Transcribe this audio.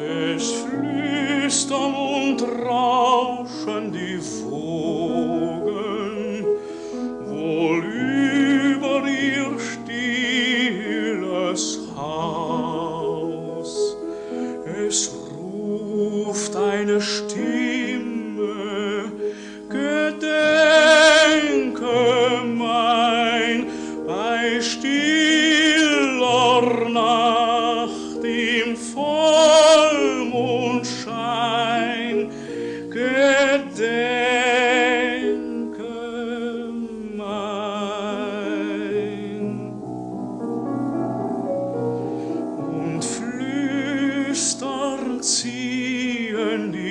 Es flüstern und rauschen die Wogen, wohl über ihr stilles Haus. Es ruft eine Stimme, gedenke mein Beistand. Und flüstern ziehen die